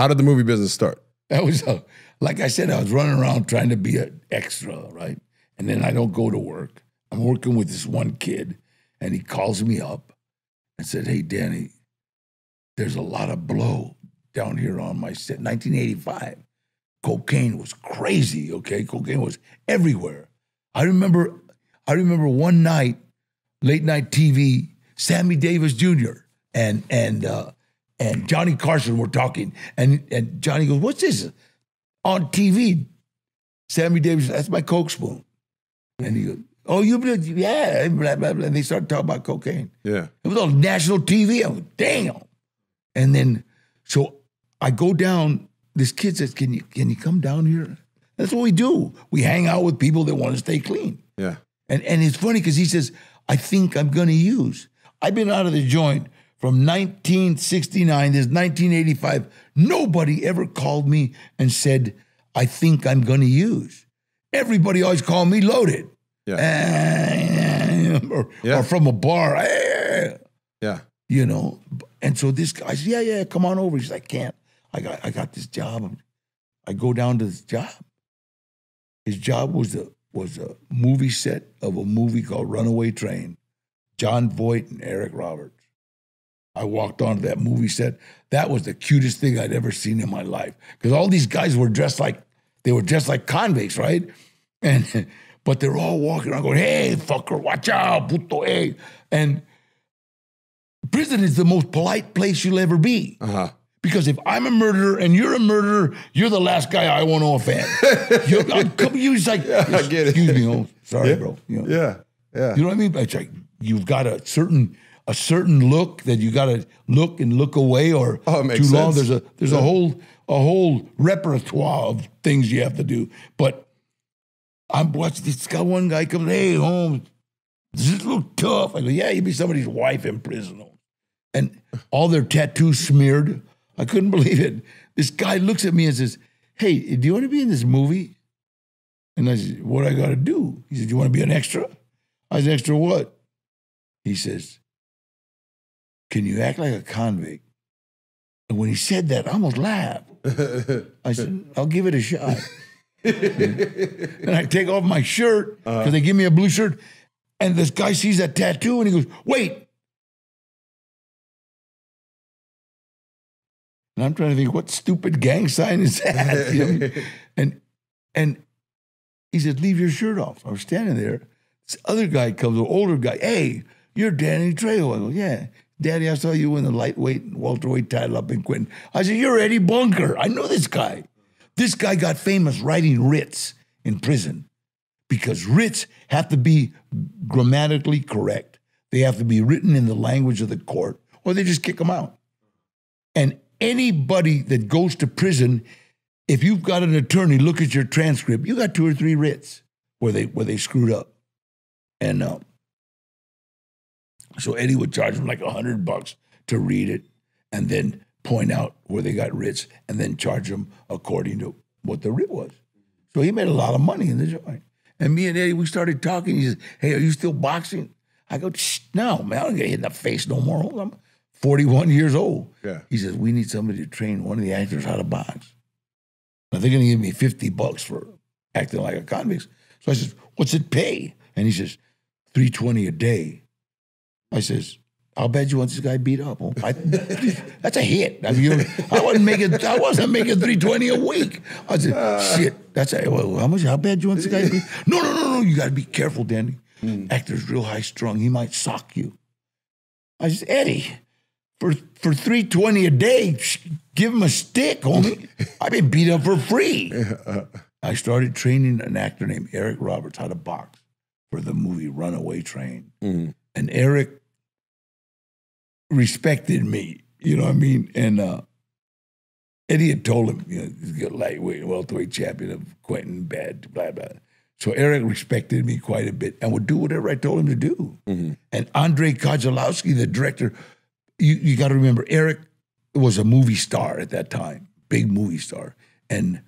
How did the movie business start? That was a, like I said, I was running around trying to be an extra, right? And then I don't go to work. I'm working with this one kid, and he calls me up and said, "Hey, Danny, there's a lot of blow down here on my set. 1985, cocaine was crazy. Okay, cocaine was everywhere. I remember, I remember one night, late night TV, Sammy Davis Jr. and and uh, and Johnny Carson were talking, and and Johnny goes, "What's this on TV?" Sammy Davis, that's my coke spoon, and he goes. Oh, you yeah, blah, blah, blah. And they started talking about cocaine. Yeah. It was on national TV. I'm like, damn. And then, so I go down. This kid says, "Can you can you come down here?" That's what we do. We hang out with people that want to stay clean. Yeah. And and it's funny because he says, "I think I'm going to use." I've been out of the joint from 1969. This is 1985. Nobody ever called me and said, "I think I'm going to use." Everybody always called me loaded. Yeah. or, Yeah. or from a bar. "Eh," Yeah. you know. And so this guy said, "Yeah, yeah, come on over." He said, "I can't. I got, I got this job." I go down to this job. His job was a was a movie set of a movie called Runaway Train. Jon Voight and Eric Roberts. I walked onto that movie set. That was the cutest thing I'd ever seen in my life because all these guys were dressed like they were dressed like convicts, right? And but they're all walking around going, "Hey, fucker, watch out, puto, hey!" And prison is the most polite place you'll ever be. Uh huh. Because if I'm a murderer and you're a murderer, you're the last guy I want to offend. you're, I'm coming, you like, I get it. excuse me, oh, sorry, Yeah. bro. You know, Yeah. Yeah. you know what I mean? It's like you've got a certain a certain look that you got to look and look away, or Oh, too long. There's a there's a whole a whole repertoire of things you have to do. But I'm watching this guy. One guy comes, hey, Holmes, does this look tough? I go, yeah, you'd be somebody's wife in prison, And all their tattoos smeared. I couldn't believe it. This guy looks at me and says, hey, do you want to be in this movie? And I said, what I got to do? He said, you want to be an extra? I said, extra what? He says, can you act like a convict? And when he said that, I almost laughed. I said, I'll give it a shot. and I take off my shirt uh-huh. because they give me a blue shirt. And this guy sees that tattoo and he goes, wait. And I'm trying to think, what stupid gang sign is that? You know? and and he said, leave your shirt off. I was standing there. This other guy comes, an older guy. Hey, you're Danny Trejo. I go, yeah. Daddy, I saw you in the lightweight and welterweight title up in Quentin. I said, you're Eddie Bunker. I know this guy. This guy got famous writing writs in prison because writs have to be grammatically correct. They have to be written in the language of the court, or they just kick them out. And anybody that goes to prison, if you've got an attorney look at your transcript, you got two or three writs where they where they screwed up. And uh, so Eddie would charge them like a hundred bucks to read it, and then point out where they got writs, and then charge them according to what the writ was. So he made a lot of money in the joint. And me and Eddie, we started talking. He says, "Hey, are you still boxing?" I go, Shh, "No, man, I don't get hit in the face no more. I'm 41 years old." Yeah. He says, "We need somebody to train one of the actors how to box." Now they're going to give me 50 bucks for acting like a convict. So I says, "What's it pay?" And he says, 320 a day. I says, how bad you want this guy beat up? Oh, I, that's a hit. I mean, I wasn't making, I wasn't making 320 a week. I said, shit, that's a, well, how much, how bad you want this guy to beat? No, no, no, no, you got to be careful, Danny. Actor's real high strung. He might sock you. I said, Eddie, for, for 320 a day, sh- give him a stick, homie. I've been beat up for free. I started training an actor named Eric Roberts how to box for the movie Runaway Train. Mhm. And Eric respected me, you know what I mean? And uh, Eddie had told him, you know, he's a lightweight, welterweight champion of Quentin, bad, blah, blah. So Eric respected me quite a bit and would do whatever I told him to do. And Andre Kozlowski, the director, you, you got to remember, Eric was a movie star at that time, big movie star. And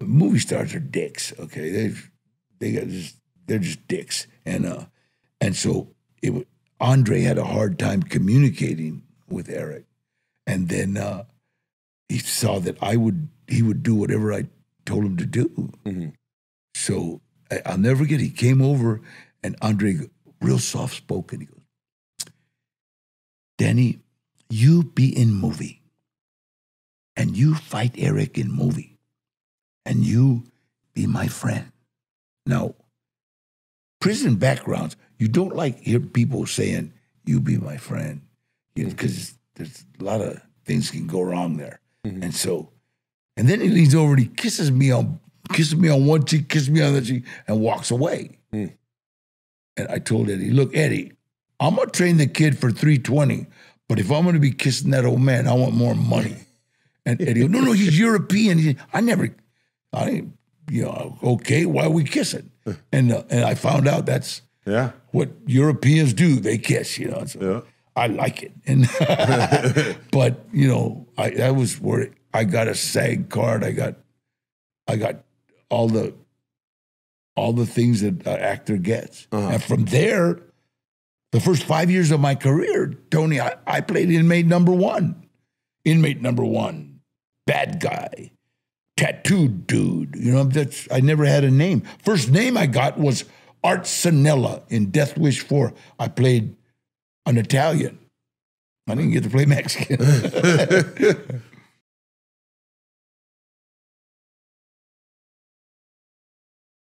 movie stars are dicks, okay? They they got just they're just dicks. And uh and so it Andre had a hard time communicating with Eric. And then uh he saw that I would he would do whatever I told him to do. Mhm. So I, I'll never forget. He came over and Andre, real soft spoken, he goes, "Danny, you be in movie, and you fight Eric in movie, and you be my friend." Now, prison backgrounds, you don't like hear people saying, "You be my friend," because there's a lot of things can go wrong there. And so, and then he leans over and he kisses me on kisses me on one cheek, kisses me on the cheek, and walks away. Mm. And I told Eddie, look, Eddie, I'm gonna train the kid for 320, but if I'm gonna be kissing that old man, I want more money. And Eddie, goes, no, no, he's European. He, I never, I you know, okay, why are we kissing? And uh, and I found out that's Yeah. what Europeans do. They kiss, you know. So Yeah. I like it. And but you know, I that was where I got a SAG card. I got I got all the all the things that an actor gets. Uh-huh. And from there, the first five years of my career, Tony, I, I played inmate number one. Inmate number one, bad guy, tattooed dude. You know, that's I never had a name. First name I got was Art Sanella in Death Wish 4. I played an Italian. I didn't get to play Mexican.